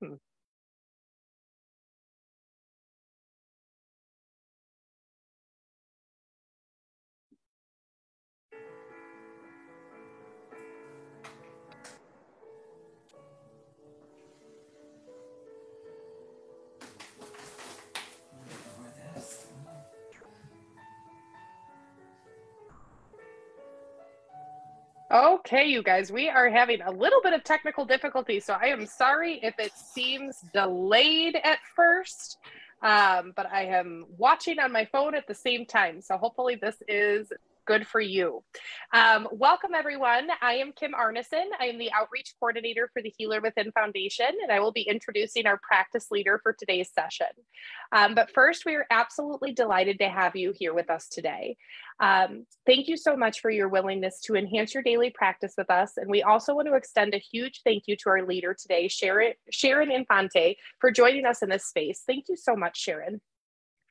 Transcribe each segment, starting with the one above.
Hmm. Okay, you guys, we are having a little bit of technical difficulty, so I am sorry if it seems delayed at first, um, but I am watching on my phone at the same time. So hopefully this is good for you. Um, welcome, everyone. I am Kim Arneson. I am the outreach coordinator for the Healer Within Foundation, and I will be introducing our practice leader for today's session. Um, but first, we are absolutely delighted to have you here with us today. Um, thank you so much for your willingness to enhance your daily practice with us. And we also want to extend a huge thank you to our leader today, Sharon, Sharon Infante, for joining us in this space. Thank you so much, Sharon.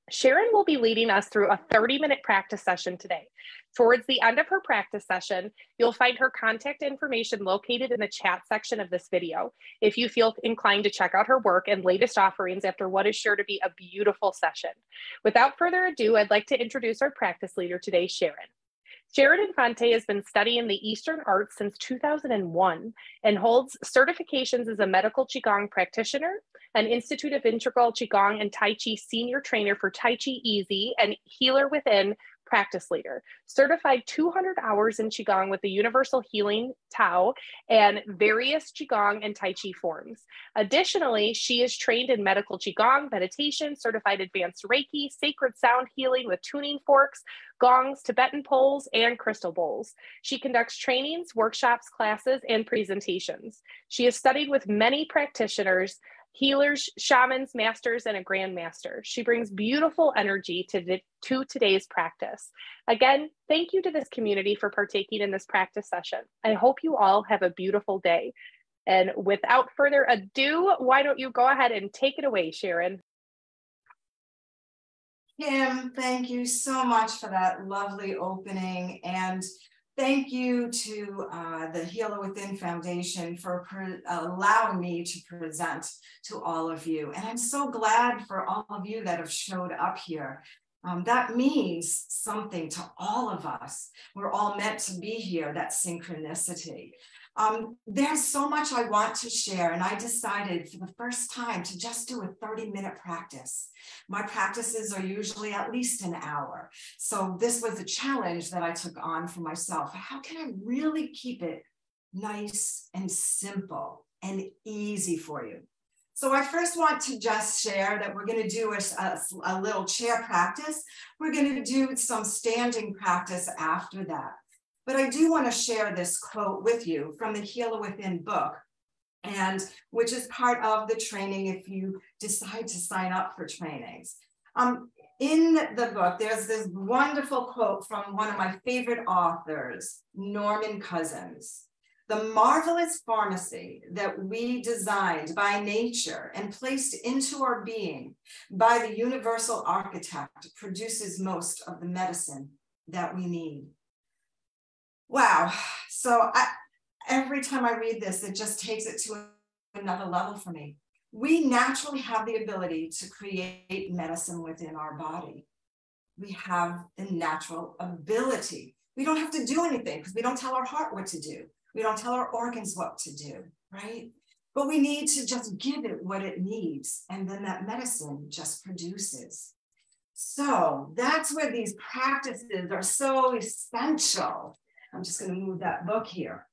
Sharon will be leading us through a 30 minute practice session today. Towards the end of her practice session, you'll find her contact information located in the chat section of this video if you feel inclined to check out her work and latest offerings after what is sure to be a beautiful session. Without further ado, I'd like to introduce our practice leader today, Sharon. Sharon Infante has been studying the Eastern arts since 2001 and holds certifications as a medical Qigong practitioner, an Institute of Integral Qigong and Tai Chi senior trainer for Tai Chi Easy and Healer Within practice leader, certified 200 hours in Qigong with the Universal Healing Tao and various Qigong and Tai Chi forms. Additionally, she is trained in medical Qigong, meditation, certified advanced Reiki, sacred sound healing with tuning forks, gongs, Tibetan bowls, and crystal bowls. She conducts trainings, workshops, classes, and presentations. She has studied with many practitioners healers, shamans, masters, and a grandmaster. She brings beautiful energy to, the, to today's practice. Again, thank you to this community for partaking in this practice session. I hope you all have a beautiful day. And without further ado, why don't you go ahead and take it away, Sharon? Kim, thank you so much for that lovely opening. And Thank you to uh, the Healer Within Foundation for allowing me to present to all of you. And I'm so glad for all of you that have showed up here. Um, that means something to all of us. We're all meant to be here, that synchronicity. Um, there's so much I want to share, and I decided for the first time to just do a 30 minute practice. My practices are usually at least an hour. So, this was a challenge that I took on for myself. How can I really keep it nice and simple and easy for you? So I first want to just share that we're going to do a, a, a little chair practice. We're going to do some standing practice after that. But I do want to share this quote with you from the Healer Within book, and which is part of the training if you decide to sign up for trainings. Um, in the book, there's this wonderful quote from one of my favorite authors, Norman Cousins. The marvelous pharmacy that we designed by nature and placed into our being by the universal architect produces most of the medicine that we need. Wow. So I, every time I read this, it just takes it to another level for me. We naturally have the ability to create medicine within our body. We have the natural ability. We don't have to do anything because we don't tell our heart what to do. We don't tell our organs what to do, right? But we need to just give it what it needs. And then that medicine just produces. So that's where these practices are so essential I'm just going to move that book here.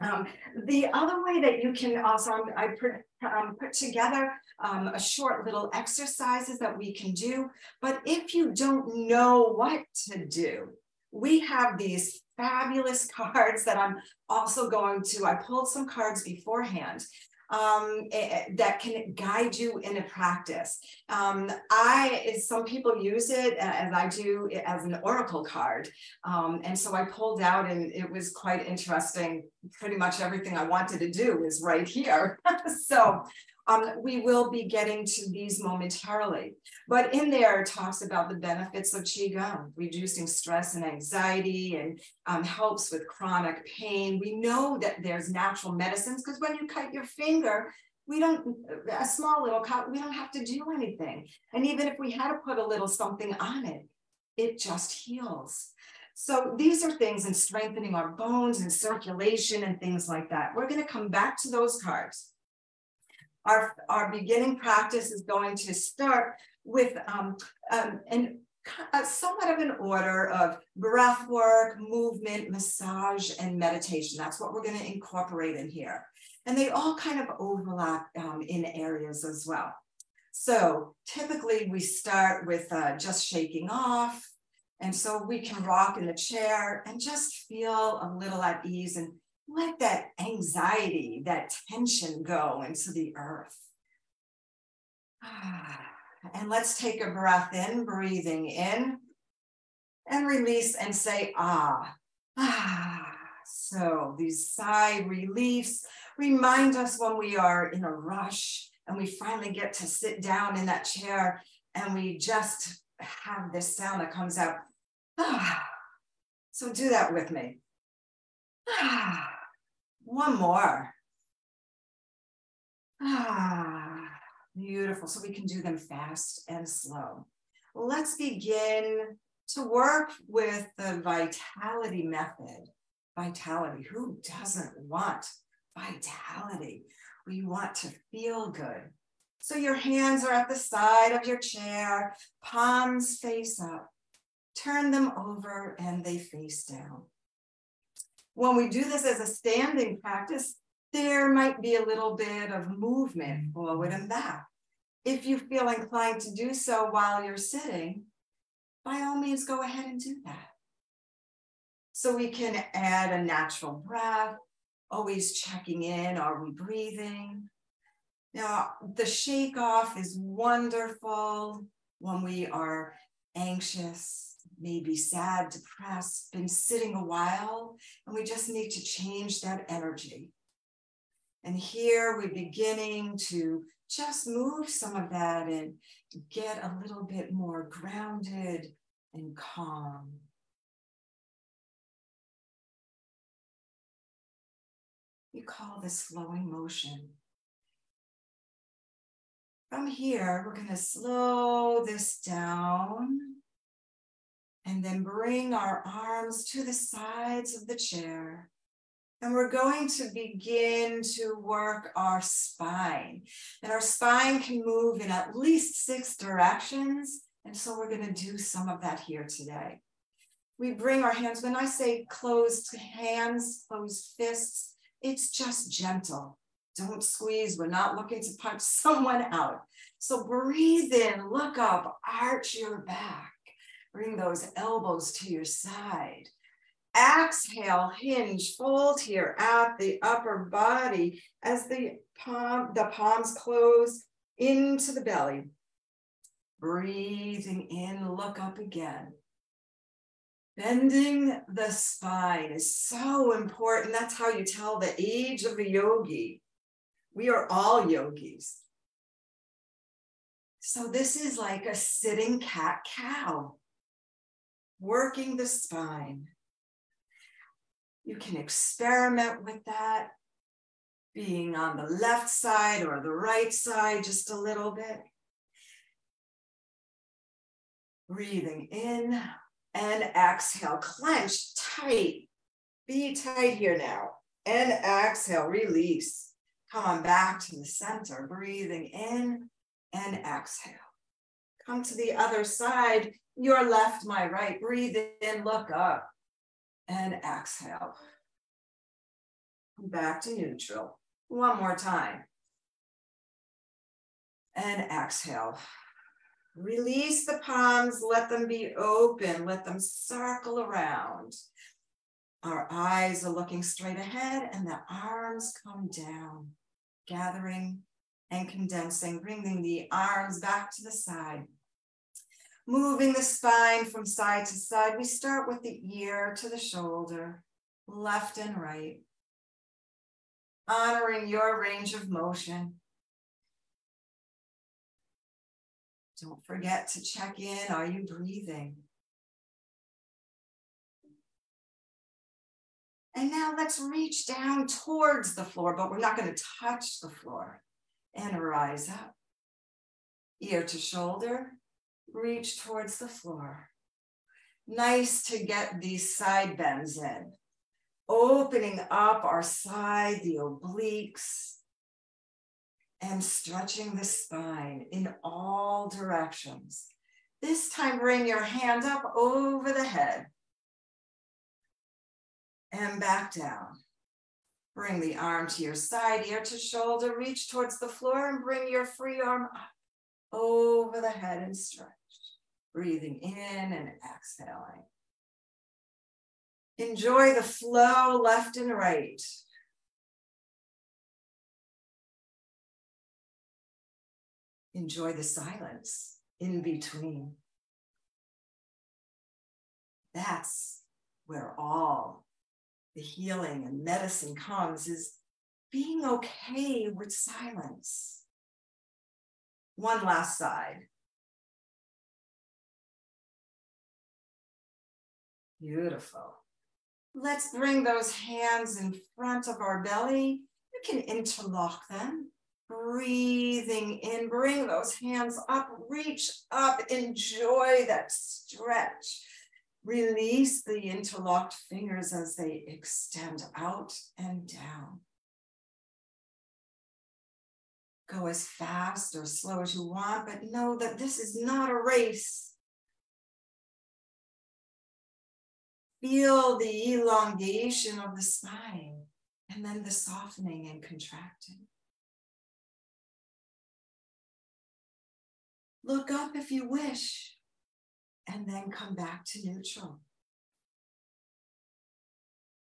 Um, the other way that you can also, I put, um, put together um, a short little exercises that we can do. But if you don't know what to do, we have these fabulous cards that I'm also going to, I pulled some cards beforehand um, eh, eh, that can guide you in a practice. Um, I, some people use it as I do as an oracle card. Um, and so I pulled out and it was quite interesting. Pretty much everything I wanted to do is right here. so um, we will be getting to these momentarily. But in there, it talks about the benefits of Qigong, reducing stress and anxiety and um, helps with chronic pain. We know that there's natural medicines because when you cut your finger, We don't, a small little cut, we don't have to do anything. And even if we had to put a little something on it, it just heals. So these are things in strengthening our bones and circulation and things like that. We're going to come back to those cards. Our, our beginning practice is going to start with um, um, an, somewhat of an order of breath work, movement, massage, and meditation. That's what we're going to incorporate in here. And they all kind of overlap um, in areas as well. So typically we start with uh, just shaking off, and so we can rock in the chair and just feel a little at ease and let that anxiety, that tension go into the earth. And let's take a breath in, breathing in and release and say, ah, ah. So these sigh reliefs remind us when we are in a rush and we finally get to sit down in that chair and we just have this sound that comes out so do that with me. One more. Ah, beautiful. So we can do them fast and slow. Let's begin to work with the vitality method. Vitality. Who doesn't want vitality? We want to feel good. So your hands are at the side of your chair, palms face up turn them over and they face down. When we do this as a standing practice, there might be a little bit of movement forward and back. If you feel inclined to do so while you're sitting, by all means, go ahead and do that. So we can add a natural breath, always checking in are we breathing? Now, the shake off is wonderful when we are anxious maybe sad, depressed, been sitting a while, and we just need to change that energy. And here we're beginning to just move some of that and get a little bit more grounded and calm. We call this flowing motion. From here, we're going to slow this down and then bring our arms to the sides of the chair. And we're going to begin to work our spine. And our spine can move in at least six directions. And so we're going to do some of that here today. We bring our hands, when I say closed hands, closed fists, it's just gentle. Don't squeeze. We're not looking to punch someone out. So breathe in, look up, arch your back. Bring those elbows to your side. Exhale, hinge, fold here at the upper body as the palm, the palms close into the belly. Breathing in, look up again. Bending the spine is so important. That's how you tell the age of a yogi. We are all yogis. So this is like a sitting cat cow working the spine. You can experiment with that, being on the left side or the right side just a little bit. Breathing in and exhale, clench tight. Be tight here now. And exhale, release. Come on back to the center, breathing in and exhale. Come to the other side, your left, my right. Breathe in, look up, and exhale. Back to neutral. One more time. And exhale. Release the palms, let them be open, let them circle around. Our eyes are looking straight ahead, and the arms come down, gathering and condensing, bringing the arms back to the side moving the spine from side to side. We start with the ear to the shoulder, left and right, honoring your range of motion. Don't forget to check in. Are you breathing? And now let's reach down towards the floor, but we're not going to touch the floor. And rise up. Ear to shoulder, reach towards the floor. Nice to get these side bends in, opening up our side, the obliques, and stretching the spine in all directions. This time, bring your hand up over the head and back down. Bring the arm to your side, ear to shoulder, reach towards the floor and bring your free arm up over the head and stretch. Breathing in and exhaling. Enjoy the flow left and right. Enjoy the silence in between. That's where all the healing and medicine comes is being okay with silence. One last side. Beautiful. Let's bring those hands in front of our belly. You can interlock them. Breathing in, bring those hands up, reach up, enjoy that stretch. Release the interlocked fingers as they extend out and down. Go as fast or slow as you want, but know that this is not a race. Feel the elongation of the spine and then the softening and contracting. Look up if you wish, and then come back to neutral.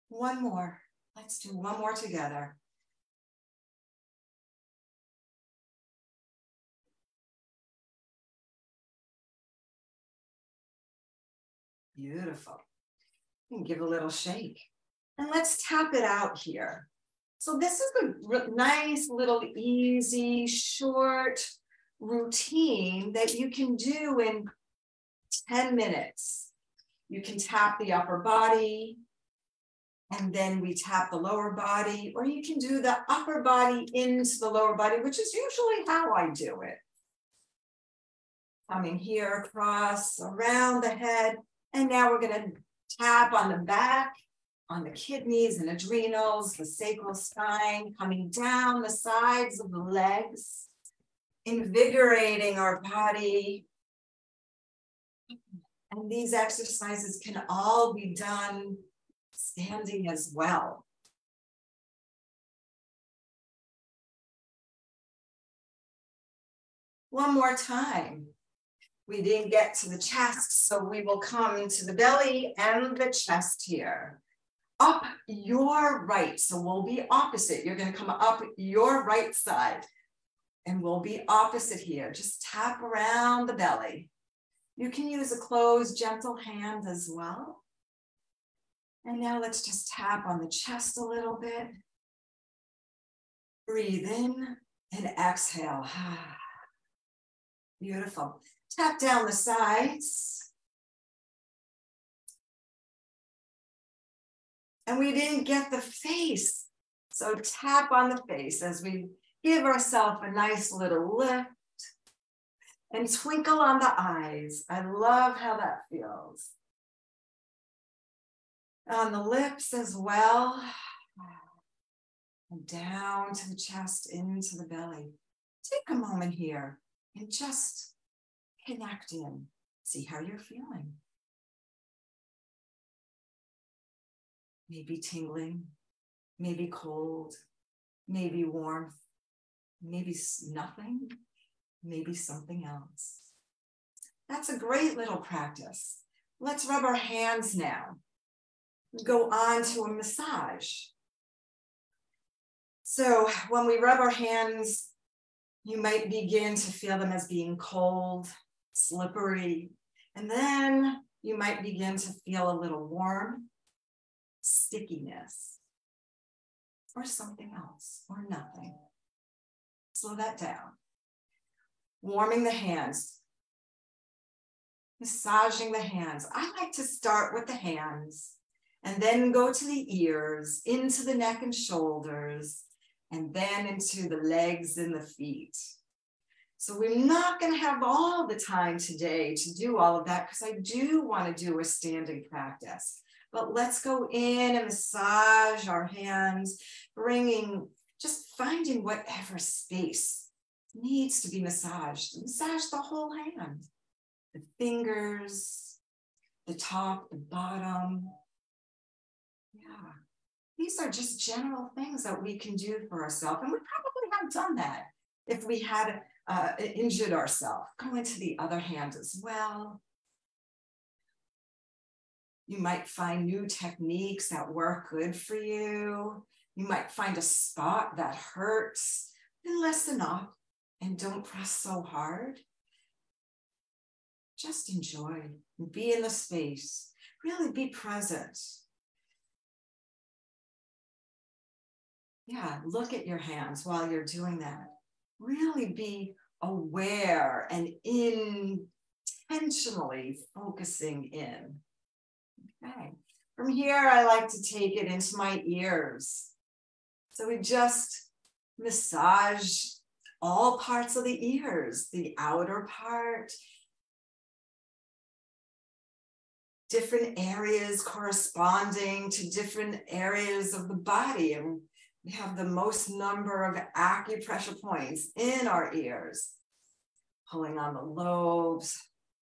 One more. Let's do one more together. Beautiful. And give a little shake. And let's tap it out here. So this is a nice little easy, short, routine that you can do in 10 minutes. You can tap the upper body, and then we tap the lower body, or you can do the upper body into the lower body, which is usually how I do it. Coming here across around the head, and now we're going to tap on the back, on the kidneys and adrenals, the sacral spine, coming down the sides of the legs invigorating our body. And these exercises can all be done standing as well. One more time. We didn't get to the chest, so we will come to the belly and the chest here. Up your right, so we'll be opposite. You're gonna come up your right side and we'll be opposite here. Just tap around the belly. You can use a closed, gentle hand as well. And now let's just tap on the chest a little bit. Breathe in and exhale. Beautiful. Tap down the sides. And we didn't get the face. So tap on the face as we Give ourselves a nice little lift and twinkle on the eyes. I love how that feels. On the lips as well. And down to the chest, into the belly. Take a moment here and just connect in. See how you're feeling. Maybe tingling, maybe cold, maybe warmth maybe nothing, maybe something else. That's a great little practice. Let's rub our hands now. Go on to a massage. So when we rub our hands, you might begin to feel them as being cold, slippery, and then you might begin to feel a little warm, stickiness, or something else, or nothing slow that down. Warming the hands, massaging the hands. I like to start with the hands and then go to the ears, into the neck and shoulders, and then into the legs and the feet. So we're not going to have all the time today to do all of that because I do want to do a standing practice. But let's go in and massage our hands, bringing, just finding whatever space needs to be massaged. Massage the whole hand, the fingers, the top, the bottom. Yeah, these are just general things that we can do for ourselves. And we probably have done that if we had uh, injured ourselves. Go into the other hand as well. You might find new techniques that work good for you. You might find a spot that hurts. Then listen up and don't press so hard. Just enjoy and be in the space. Really be present. Yeah, look at your hands while you're doing that. Really be aware and intentionally focusing in. Okay. From here, I like to take it into my ears. So we just massage all parts of the ears, the outer part, different areas corresponding to different areas of the body. And we have the most number of acupressure points in our ears, pulling on the lobes,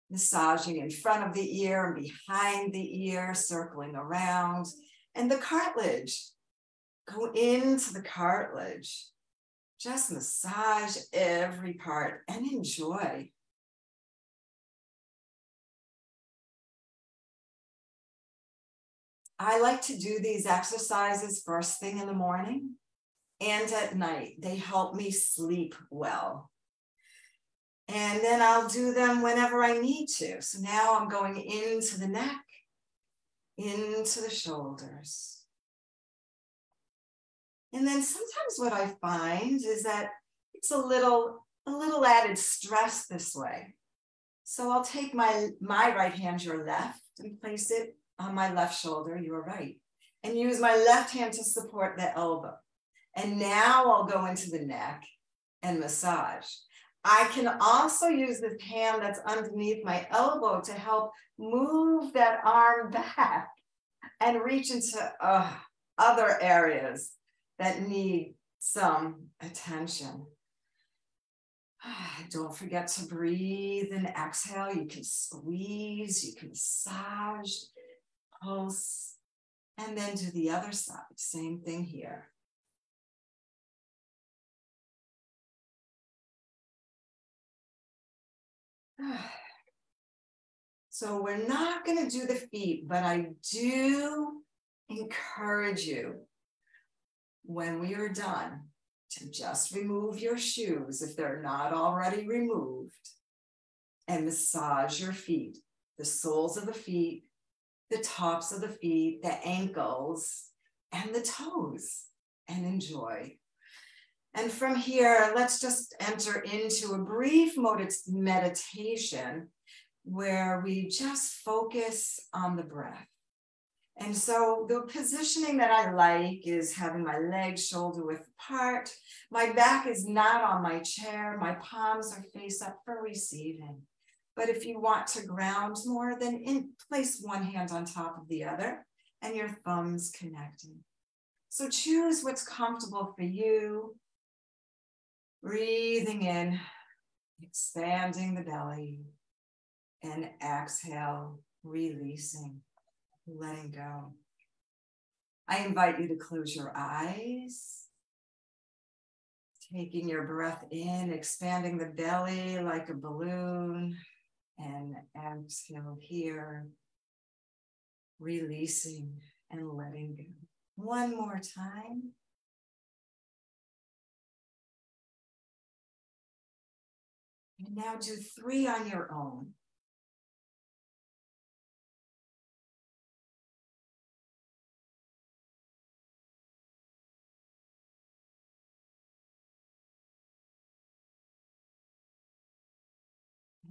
massaging in front of the ear and behind the ear, circling around, and the cartilage. Go into the cartilage. Just massage every part and enjoy. I like to do these exercises first thing in the morning and at night. They help me sleep well. And then I'll do them whenever I need to. So now I'm going into the neck, into the shoulders. And then sometimes what I find is that it's a little, a little added stress this way. So I'll take my, my right hand, your left, and place it on my left shoulder, your right, and use my left hand to support the elbow. And now I'll go into the neck and massage. I can also use the hand that's underneath my elbow to help move that arm back and reach into uh, other areas that need some attention. Don't forget to breathe and exhale. You can squeeze, you can massage, pulse, and then do the other side. Same thing here. So we're not going to do the feet, but I do encourage you when we are done to just remove your shoes if they're not already removed and massage your feet, the soles of the feet, the tops of the feet, the ankles, and the toes, and enjoy. And from here, let's just enter into a brief meditation where we just focus on the breath. And so the positioning that I like is having my legs shoulder width apart. My back is not on my chair. My palms are face up for receiving. But if you want to ground more, then in, place one hand on top of the other and your thumbs connecting. So choose what's comfortable for you. Breathing in, expanding the belly, and exhale, releasing, letting go. I invite you to close your eyes. Taking your breath in, expanding the belly like a balloon, and exhale here, releasing and letting go. One more time. And now do three on your own.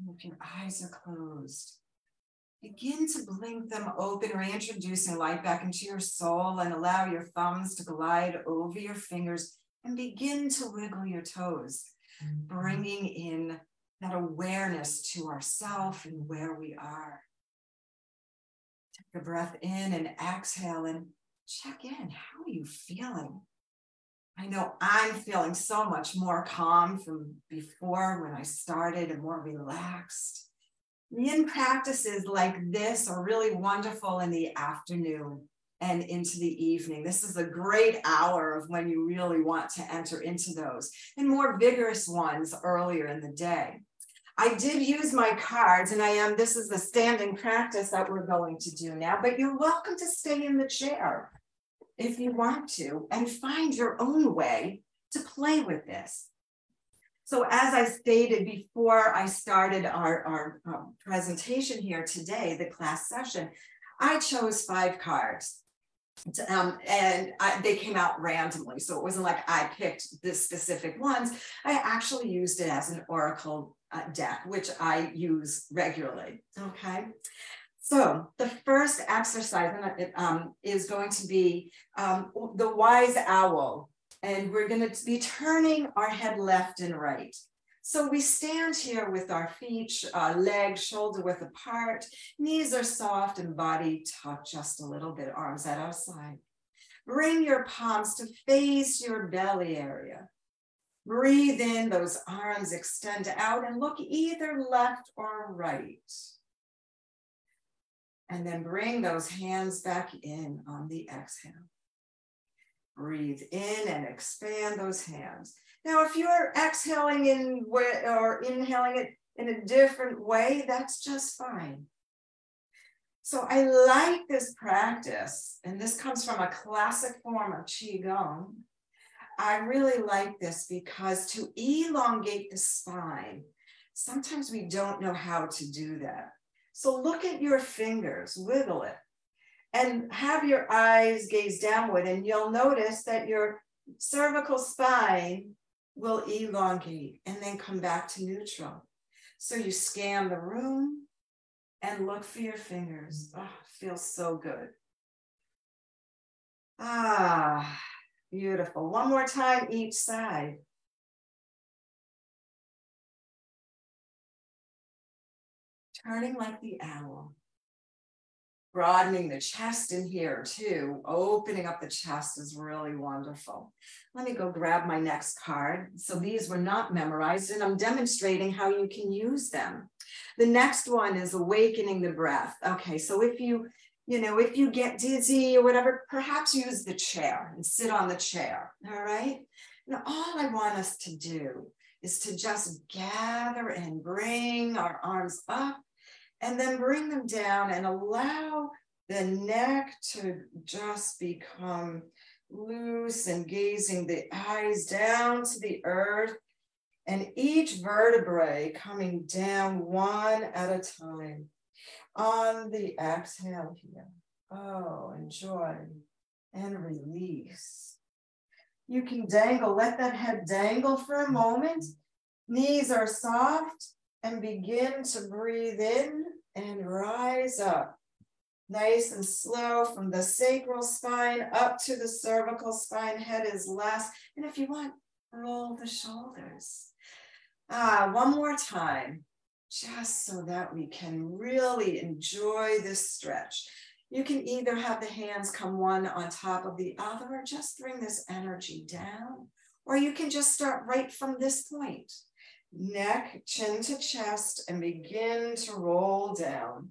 If your eyes are closed, begin to blink them open, reintroducing light back into your soul and allow your thumbs to glide over your fingers and begin to wiggle your toes, mm-hmm. bringing in that awareness to ourself and where we are. Take a breath in and exhale and check in. How are you feeling? I know I'm feeling so much more calm from before when I started and more relaxed. Yin practices like this are really wonderful in the afternoon and into the evening. This is a great hour of when you really want to enter into those, and more vigorous ones earlier in the day. I did use my cards, and I am, this is the standing practice that we're going to do now, but you're welcome to stay in the chair if you want to and find your own way to play with this. So as I stated before I started our, our um, presentation here today, the class session, I chose five cards. Um, and I, they came out randomly. So it wasn't like I picked the specific ones. I actually used it as an Oracle uh, deck, which I use regularly. Okay. So the first exercise um, is going to be um, the wise owl and we're going to be turning our head left and right. So we stand here with our feet, uh, legs shoulder width apart, knees are soft and body tucked just a little bit, arms at our side. Bring your palms to face your belly area. Breathe in, those arms extend out and look either left or right. And then bring those hands back in on the exhale. Breathe in and expand those hands. Now, if you're exhaling in or inhaling it in a different way, that's just fine. So I like this practice, and this comes from a classic form of Qigong. I really like this because to elongate the spine, sometimes we don't know how to do that. So look at your fingers, wiggle it and have your eyes gaze downward and you'll notice that your cervical spine will elongate and then come back to neutral. So you scan the room and look for your fingers. Oh, feels so good. Ah, beautiful. One more time each side. Turning like the owl broadening the chest in here too. Opening up the chest is really wonderful. Let me go grab my next card. So these were not memorized and I'm demonstrating how you can use them. The next one is awakening the breath. Okay, so if you, you know, if you get dizzy or whatever, perhaps use the chair and sit on the chair, all right? Now, all I want us to do is to just gather and bring our arms up and then bring them down and allow the neck to just become loose and gazing the eyes down to the earth and each vertebrae coming down one at a time on the exhale here. Oh, enjoy and release. You can dangle, let that head dangle for a moment. Knees are soft and begin to breathe in and rise up. Nice and slow from the sacral spine up to the cervical spine. Head is last. And if you want, roll the shoulders. Ah, one more time, just so that we can really enjoy this stretch. You can either have the hands come one on top of the other or just bring this energy down, or you can just start right from this point neck, chin to chest, and begin to roll down.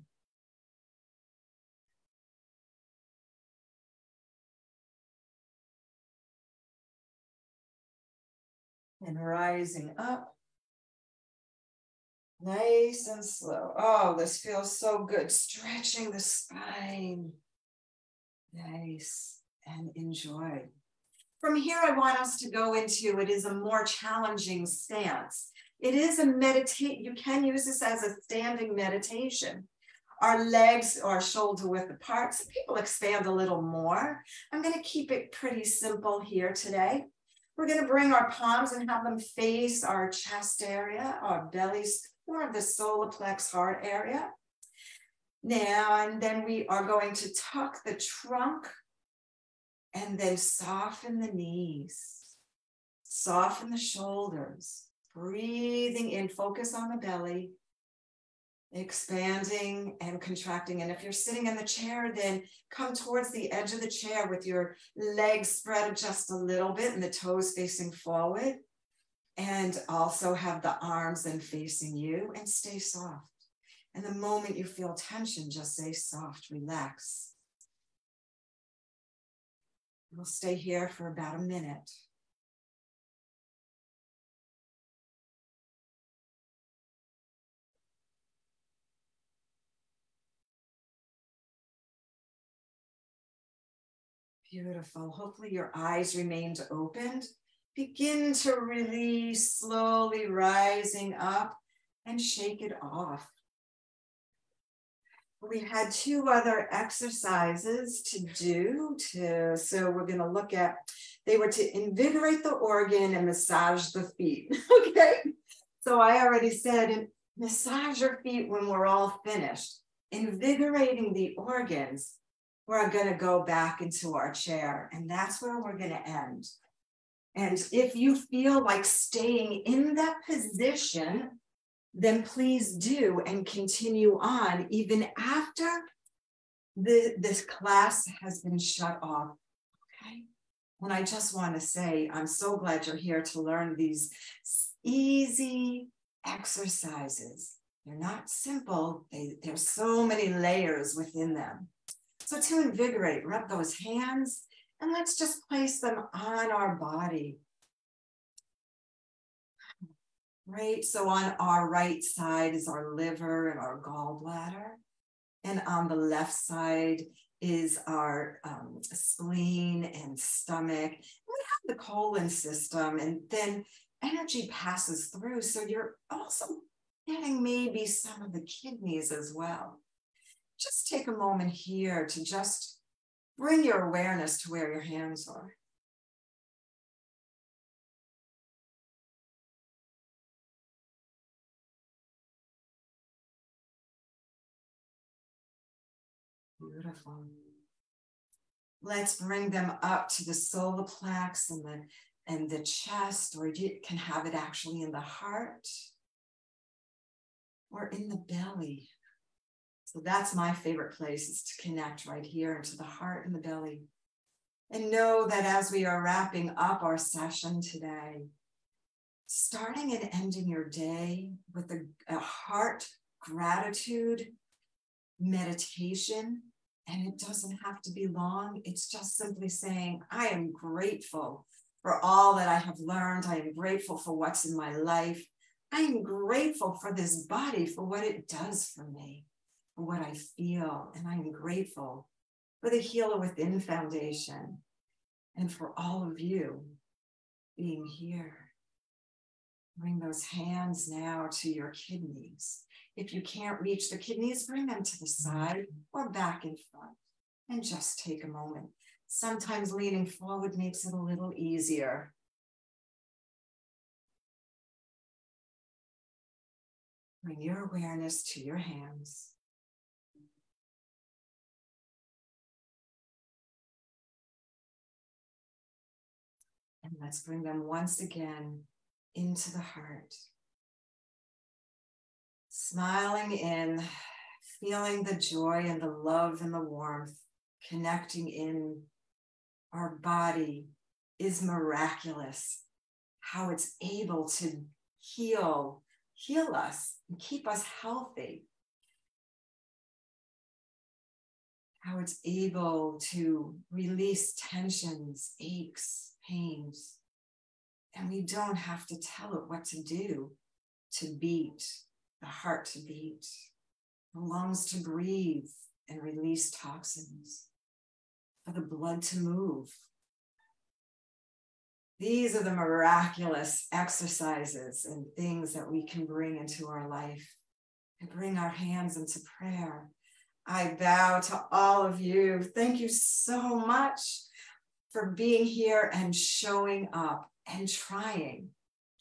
And rising up. Nice and slow. Oh, this feels so good. Stretching the spine. Nice. And enjoy. From here, I want us to go into it is a more challenging stance. It is a meditate. You can use this as a standing meditation. Our legs are shoulder width apart. Some people expand a little more. I'm going to keep it pretty simple here today. We're going to bring our palms and have them face our chest area, our bellies, more of the solar plex heart area. Now, and then we are going to tuck the trunk and then soften the knees. Soften the shoulders, breathing in, focus on the belly, expanding and contracting. And if you're sitting in the chair, then come towards the edge of the chair with your legs spread just a little bit and the toes facing forward. And also have the arms then facing you and stay soft. And the moment you feel tension, just say soft, relax. We'll stay here for about a minute. Beautiful. Hopefully your eyes remained opened. Begin to release slowly rising up and shake it off. We had two other exercises to do to, so we're going to look at, they were to invigorate the organ and massage the feet. okay. So I already said, massage your feet when we're all finished. Invigorating the organs, we're going to go back into our chair, and that's where we're going to end. And if you feel like staying in that position, then please do and continue on even after the, this class has been shut off. Okay. And I just want to say, I'm so glad you're here to learn these easy exercises. They're not simple, they, there's so many layers within them. So, to invigorate, rub those hands and let's just place them on our body. right? So on our right side is our liver and our gallbladder. And on the left side is our um, spleen and stomach. We have the colon system, and then energy passes through. So you're also getting maybe some of the kidneys as well. Just take a moment here to just bring your awareness to where your hands are. Beautiful. Let's bring them up to the solar plex and the and the chest, or you can have it actually in the heart or in the belly. So that's my favorite place is to connect right here into the heart and the belly. And know that as we are wrapping up our session today, starting and ending your day with a, a heart gratitude meditation and it doesn't have to be long. It's just simply saying, I am grateful for all that I have learned. I am grateful for what's in my life. I am grateful for this body, for what it does for me, for what I feel. And I am grateful for the Healer Within Foundation and for all of you being here. Bring those hands now to your kidneys. If you can't reach the kidneys, bring them to the side or back in front and just take a moment. Sometimes leaning forward makes it a little easier. Bring your awareness to your hands. Let's bring them once again into the heart smiling in, feeling the joy and the love and the warmth, connecting in our body is miraculous. How it's able to heal, heal us and keep us healthy. How it's able to release tensions, aches, pains. And we don't have to tell it what to do to beat, the heart to beat, the lungs to breathe and release toxins, for the blood to move. These are the miraculous exercises and things that we can bring into our life and bring our hands into prayer. I bow to all of you. Thank you so much for being here and showing up and trying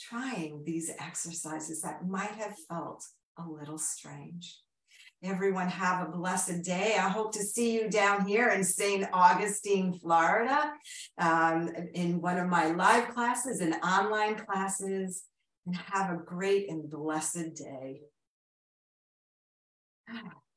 trying these exercises that might have felt a little strange. Everyone have a blessed day. I hope to see you down here in St. Augustine, Florida, um, in one of my live classes and online classes. And have a great and blessed day.